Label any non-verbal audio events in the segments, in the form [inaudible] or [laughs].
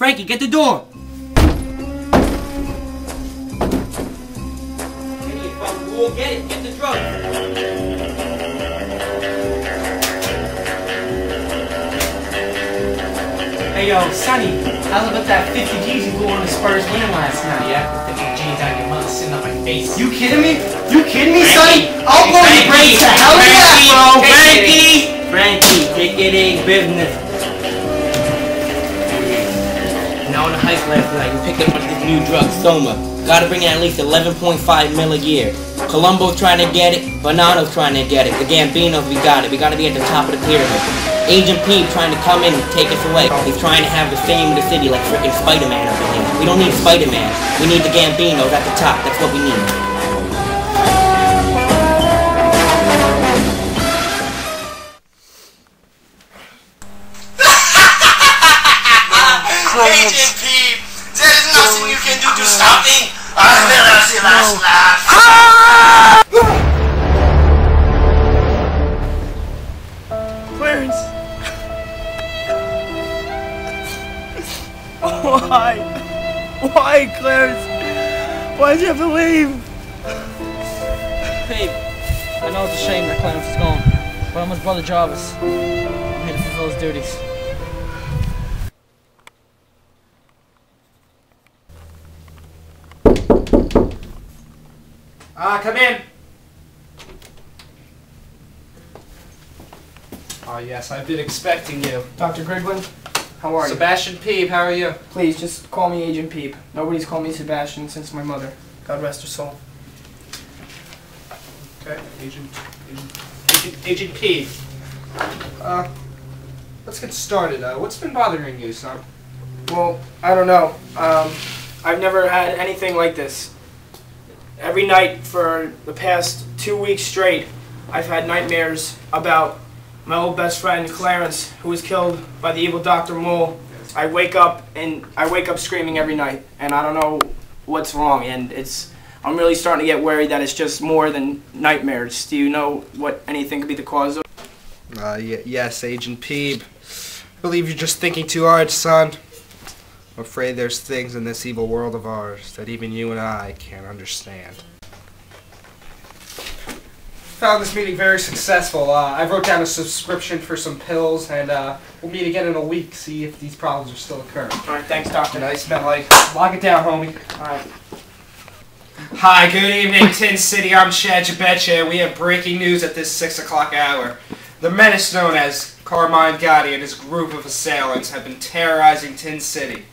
Frankie, get the door. Get it. Get the drugs. Hey yo, Sonny, how's about that 50 G's you blew on the Spurs win last night? Yeah, 50 G's out your mother sitting on my face. You kidding me? You kidding me, Sonny? I'll blow your brains to hell yeah, bro! Frankie! Frankie, take it in business. In the heist last night, we picked up this new drug, Soma. Gotta bring in at least 11.5 mil a year. Colombo's trying to get it, Bonanno's trying to get it. The Gambinos, we got it. We gotta be at the top of the pyramid. Agent P trying to come in and take us away. He's trying to have the fame of the city like freaking Spider-Man up in here. We don't need Spider-Man. We need the Gambinos at the top. That's what we need. Agent Peeb, there is nothing you can do to stop me. I will see last laugh. Ah! Clarence! Why? Why, Clarence? Why'd you have to leave? Babe, I know it's a shame that Clarence is gone, but I'm his brother Jarvis. I'm here to fulfill his duties. Ah, come in. Oh yes, I've been expecting you. Dr. Grigwin, how are you? Sebastian Peeb, how are you? Please, just call me Agent Peeb. Nobody's called me Sebastian since my mother. God rest her soul. Okay, Agent, Agent, Agent, Agent Peeb. Uh, let's get started. Uh, what's been bothering you, son? Well, I don't know. Um, I've never had anything like this. Every night for the past two weeks straight, I've had nightmares about my old best friend Clarence, who was killed by the evil Dr. Mole. I wake up and I wake up screaming every night, and I don't know what's wrong. And it's I'm really starting to get worried that it's just more than nightmares. Do you know what anything could be the cause of? Uh, yes, Agent Peeb. I believe you're just thinking too hard, son. I'm afraid there's things in this evil world of ours that even you and I can't understand. Found this meeting very successful. Uh, I wrote down a subscription for some pills, and uh, we'll meet again in a week, see if these problems are still occurring. All right, thanks, Doctor. Nice, man. Like, lock it down, homie. All right. Hi, good evening, Tin City. I'm Chad Jabetcha, and we have breaking news at this 6 o'clock hour. The menace known as Carmine Gotti and his group of assailants have been terrorizing Tin City.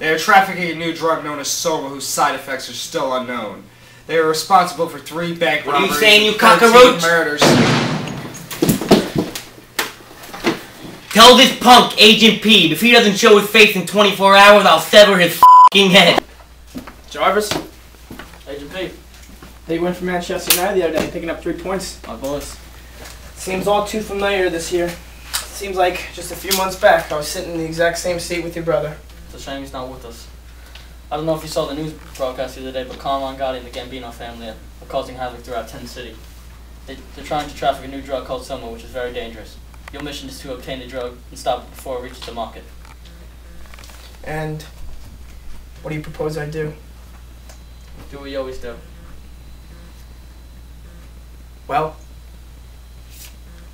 They are trafficking a new drug known as Soma, whose side effects are still unknown. They are responsible for three bank What are you robberies saying, and you 13 cockroach? murders. Tell this punk, Agent P, if he doesn't show his face in 24 hours, I'll sever his fing head. Jarvis, Agent P, they went from Manchester United the other day, picking up three points. my boys. Seems all too familiar this year. Seems like just a few months back, I was sitting in the exact same seat with your brother. It's a shame he's not with us. I don't know if you saw the news broadcast the other day, but Carmine Gotti and the Gambino family are causing havoc throughout Tin City. They, they're trying to traffic a new drug called Soma, which is very dangerous. Your mission is to obtain the drug and stop it before it reaches the market. And what do you propose I do? Do what you always do. Well,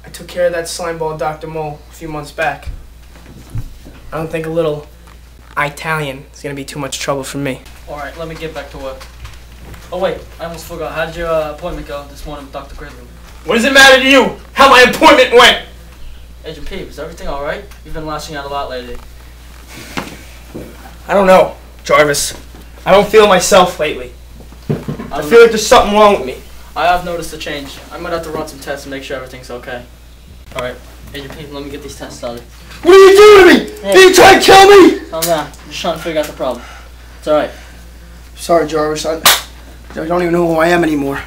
I took care of that slimeball Dr. Mole a few months back. I don't think a little Italian is gonna be too much trouble for me. Alright, let me get back to work. Oh wait, I almost forgot. How did your uh, appointment go this morning with Dr. Gridley? What does it matter to you how my appointment went? Agent Peeb, is everything alright? You've been lashing out a lot lately. I don't know, Jarvis. I don't feel myself lately. I, I feel like there's something wrong with me. I have noticed a change. I might have to run some tests and make sure everything's okay. Alright, Agent Peeb, let me get these tests started. What are you doing to me? Yeah. Are you trying to kill me? Calm down. I'm just trying to figure out the problem. It's alright. Sorry, Jarvis. I, I don't even know who I am anymore.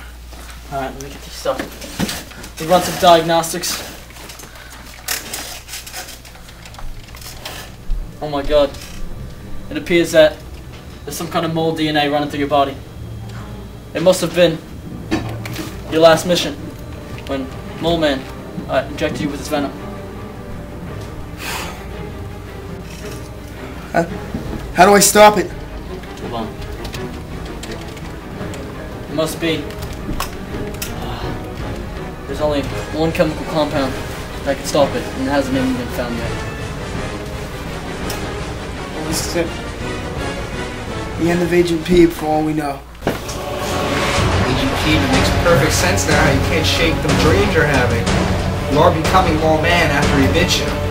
Alright, let me get these stuff. We run some diagnostics. Oh my god. It appears that there's some kind of mold DNA running through your body. It must have been your last mission when Mole Man uh, injected you with his venom. How do I stop it? Hold on. It must be. uh, there's only one chemical compound that can stop it, and it hasn't even been found yet. Well, this is it. The end of Agent P for all we know. Agent P, it makes perfect sense now how you can't shake the dreams you're having. You are becoming more man after he bit you.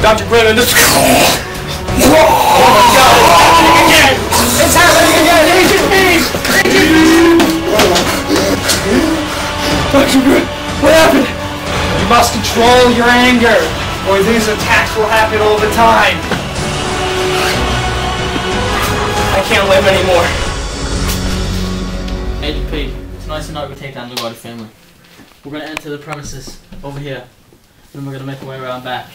Dr. Grennan, this. It's Happening again! It's happening again! HGP! HGP! Dr. Grennan, what happened? You must control your anger, or these attacks will happen all the time. I can't live anymore. Agent P, it's nice to know we take down the Garda family. We're gonna enter the premises over here, and we're gonna make our way around back.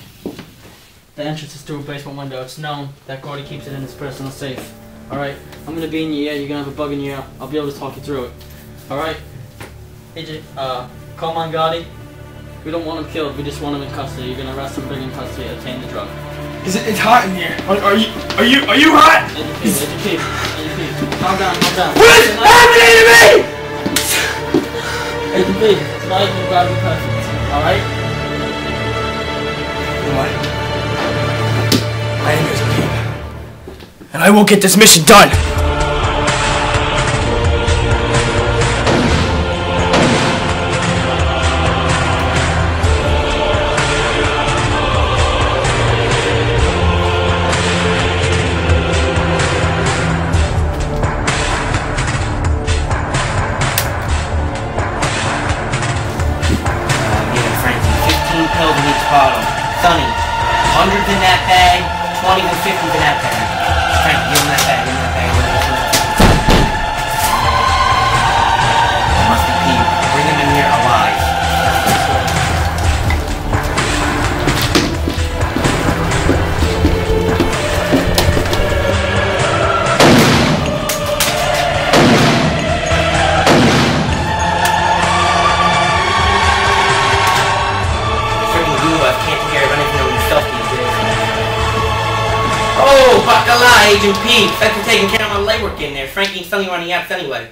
The entrance is through a basement window. It's known that Gordy keeps it in his personal safe. Alright? I'm gonna be in your ear, you're gonna have a bug in your ear. I'll be able to talk you through it. Alright? AJ, uh, Coleman Gotti, we don't want him killed, we just want him in custody. You're gonna arrest him, bring him in custody, obtain the drug. Is it? It's hot in here. Are, are you? Are you? Are you hot? Agent P, Agent P, Agent P, calm down, calm down. What is happening to me? Tonight you've gotta be perfect. Alright? What? And I will get this mission done. 15 pills in each bottle. Sonny, 100s in that bag, 20s and 50s in that bag. Oh, bacala, Agent Pete. Thanks for taking care of my legwork in there. Frankie and Sonny running out anyway.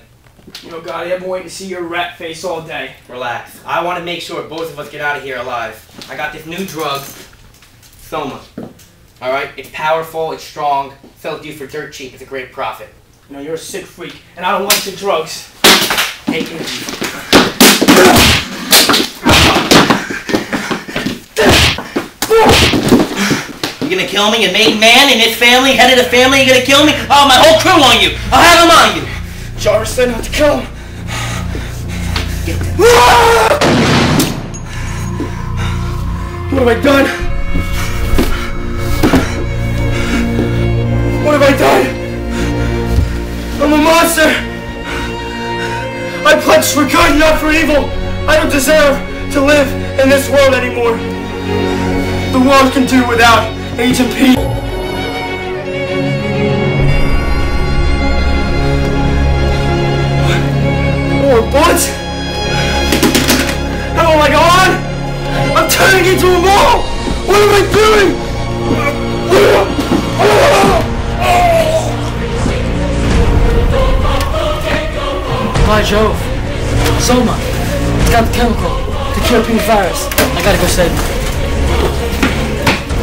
You know, God, I've been waiting to see your rat face all day. Relax. I want to make sure both of us get out of here alive. I got this new drug, Soma. Alright? It's powerful, it's strong, sells you for dirt cheap, it's a great profit. You know, you're a sick freak, and I don't like the drugs. Take it easy. [laughs] Gonna kill me, a made man and his family, head of the family, you're gonna kill me? Oh, my whole crew on you! I'll have them on you! Jarvis said not to kill him. What have I done? What have I done? I'm a monster! I punched for good, not for evil! I don't deserve to live in this world anymore. The world can do without Agent P. More bullets? How am I going? I'm turning into a mole! What am I doing? By Jove. Soma. It's got the chemical to cure P virus. I gotta go save him.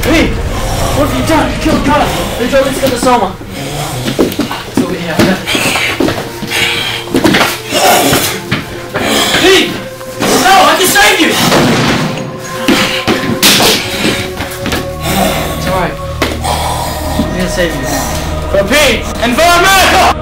Hey! What have you done? You killed God. They drove us to the Soma. It's over here. Hey! No! I can save you! It's alright. I'm gonna save you. For P! Environmental!